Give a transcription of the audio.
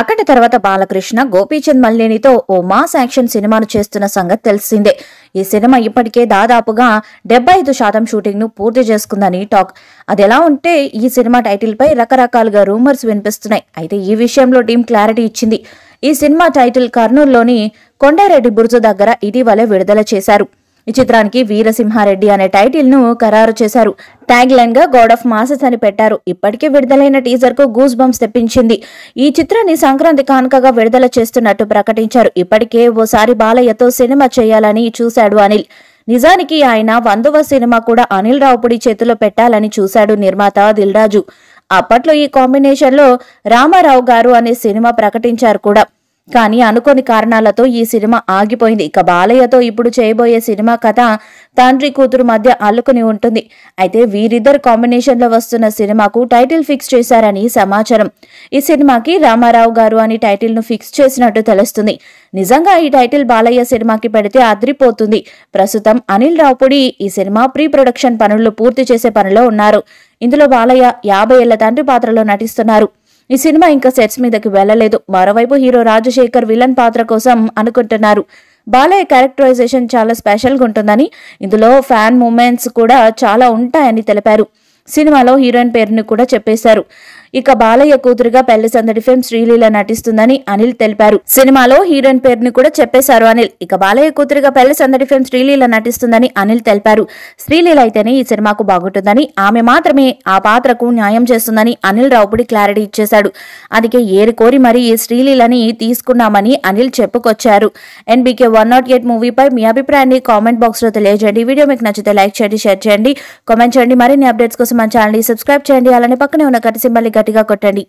అక్కడి తర్వాత బాలకృష్ణ గోపీచంద్ మల్లేనితో ఓ మాస్ యాక్షన్ సినిమాను చేస్తున్న సంగతి తెలిసిందే. ఈ సినిమా ఇప్పటికే దాదాపుగా డెబ్బై ఐదు శాతం షూటింగ్ను పూర్తి చేసుకుందని టాక్. అది ఎలా ఉంటే ఈ సినిమా టైటిల్ పై రకరకాలుగా రూమర్స్ వినిపిస్తున్నాయి. అయితే ఈ విషయంలో టీం క్లారిటీ ఇచ్చింది. ఈ సినిమా టైటిల్ కర్నూలులోని కొండారెడ్డి బురుజు దగ్గర ఇటీవలే విడుదల చేశారు. ఈ చిత్రానికి వీరసింహారెడ్డి అనే టైటిల్ను ఖరారు చేశారు. ట్యాగ్ లైన్గా గాడ్ ఆఫ్ మాసెస్ అని పెట్టారు. ఇప్పటికే విడుదలైన టీజర్కు గూస్ బంప్స్ తెప్పించింది. ఈ చిత్రాన్ని సంక్రాంతి కానుకగా విడుదల చేస్తున్నట్టు ప్రకటించారు. ఇప్పటికే ఓసారి బాలయ్యతో సినిమా చేయాలని చూశాడు అనిల్. నిజానికి ఆయన వందవ సినిమా కూడా అనిల్ రావుపుడి చేతిలో పెట్టాలని చూశాడు నిర్మాత దిల్రాజు. అప్పట్లో ఈ కాంబినేషన్లో రామారావు గారు అనే సినిమా ప్రకటించారు కూడా. కానీ అనుకోని కారణాలతో ఈ సినిమా ఆగిపోయింది. ఇక బాలయ్యతో ఇప్పుడు చేయబోయే సినిమా కథ తండ్రి కూతురు మధ్య అల్లుకుని ఉంటుంది. అయితే వీరిద్దరు కాంబినేషన్లో వస్తున్న సినిమాకు టైటిల్ ఫిక్స్ చేశారని సమాచారం. ఈ సినిమాకి రామారావు గారు అని టైటిల్ను ఫిక్స్ చేసినట్టు తెలుస్తుంది. నిజంగా ఈ టైటిల్ బాలయ్య సినిమాకి పెడితే అద్రిపోతుంది. ప్రస్తుతం అనిల్ రావుపుడి ఈ సినిమా ప్రీ ప్రొడక్షన్ పనులు పూర్తి చేసే పనిలో ఉన్నారు. ఇందులో బాలయ్య యాభై ఏళ్ళ తండ్రి పాత్రలో నటిస్తున్నారు. ఈ సినిమా ఇంకా సెట్స్ మీదకి వెళ్ళలేదు. మరోవైపు హీరో రాజశేఖర్ విలన్ పాత్ర కోసం అనుకుంటున్నారు. బాలయ్య క్యారెక్టరైజేషన్ చాలా స్పెషల్గా ఉంటుందని ఇందులో ఫ్యాన్ మూమెంట్స్ కూడా చాలా ఉంటాయని తెలిపారు. సినిమాలో హీరోయిన్ పేరుని కూడా చెప్పేశారు. ఇక బాలయ్య కూతురుగా పెళ్ళి సందడి ఫేమ్ శ్రీలీల నటిస్తుందని అనిల్ తెలిపారు. సినిమాలో హీరోయిన్ పేరుని కూడా చెప్పేశారు అనిల్. ఇక బాలయ్య కూతురుగా పెళ్ళి సందడి ఫేమ్ శ్రీలీల నటిస్తుందని అనిల్ తెలిపారు. శ్రీలీల అయితేనే ఈ సినిమాకు బాగుంటుందని ఆమె మాత్రమే ఆ పాత్రకు న్యాయం చేస్తుందని అనిల్ రావుపుడి క్లారిటీ ఇచ్చేశాడు. అందుకే ఏరి కోరి మరి ఈ శ్రీలీలని తీసుకున్నామని అనిల్ చెప్పుకొచ్చారు. ఎన్బీకే వన్ నాట్ ఎయిట్ మూవీపై మీ అభిప్రాయాన్ని కామెంట్ బాక్స్లో తెలియజేయండి. వీడియో మీకు నచ్చితే లైక్ చేయండి షేర్ చేయండి. కామెంట్ చేయండి. మరిన్ని అప్డేట్స్ కోసం మన ఛానల్ సబ్స్క్రైబ్ చేయండి. అలానే పక్కనే ఉన్న కట్టి సింబల్ని గట్టిగా కొట్టండి.